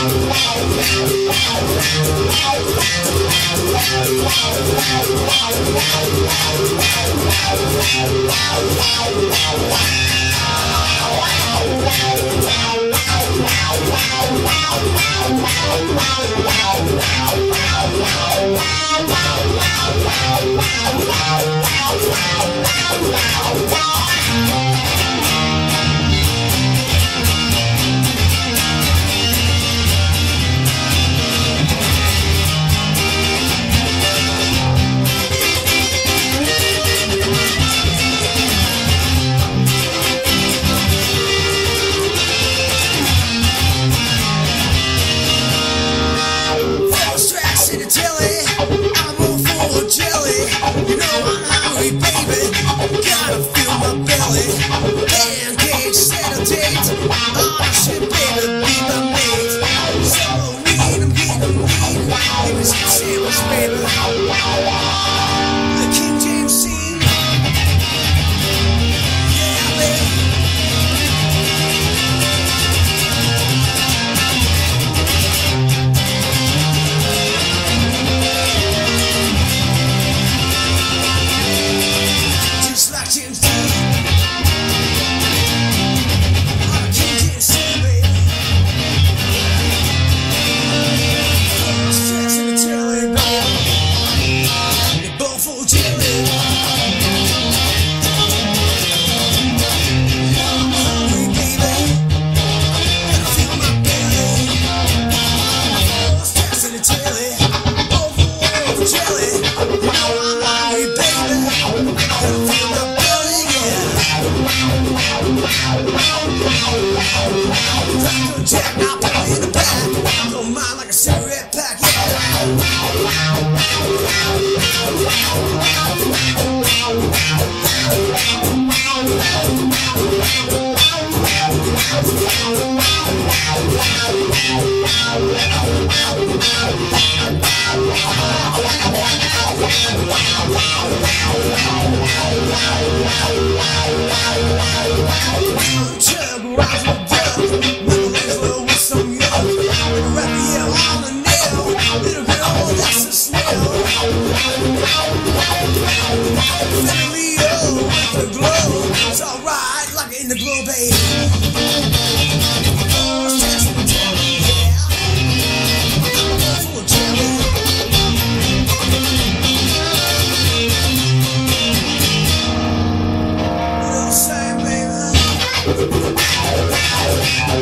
I'm sorry. Wow, wow, wow. I'll the back. Don't mind like a cigarette pack. Yeah. Rockers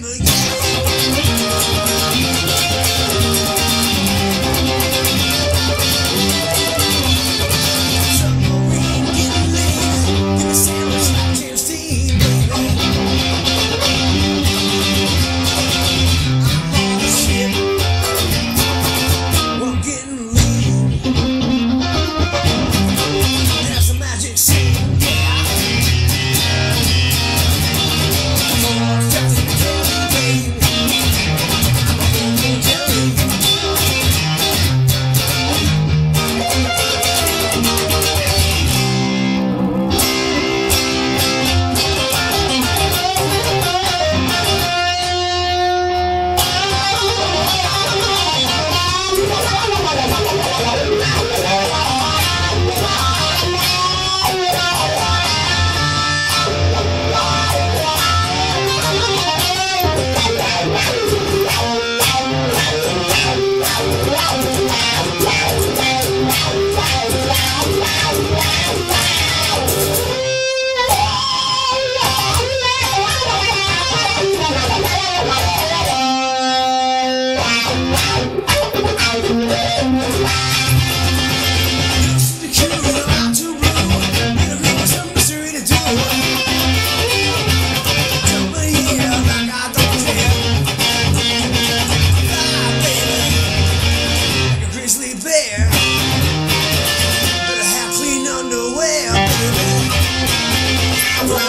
Yeah.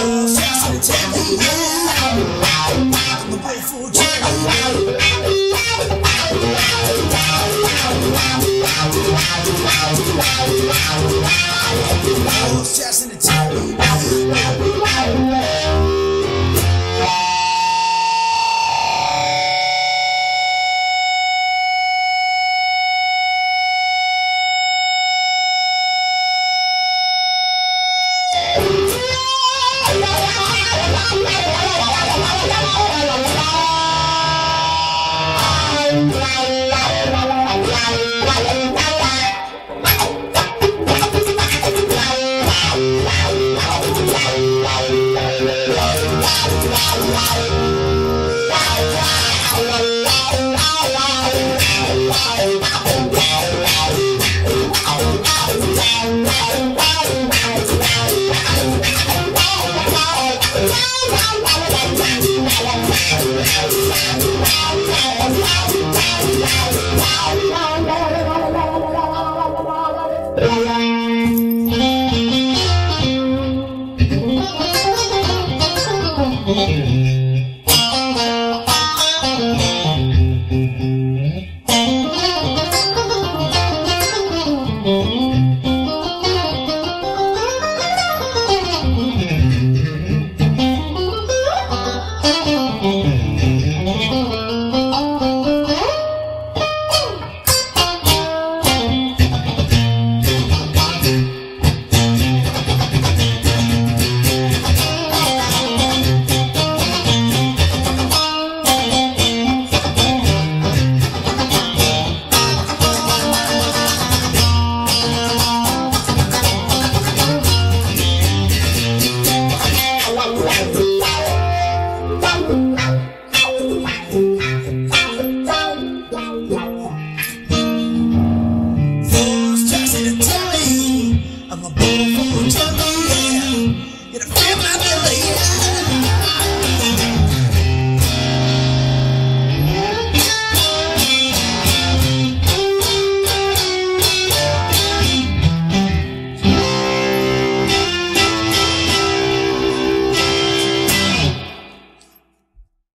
我像是前几年，我怕不服。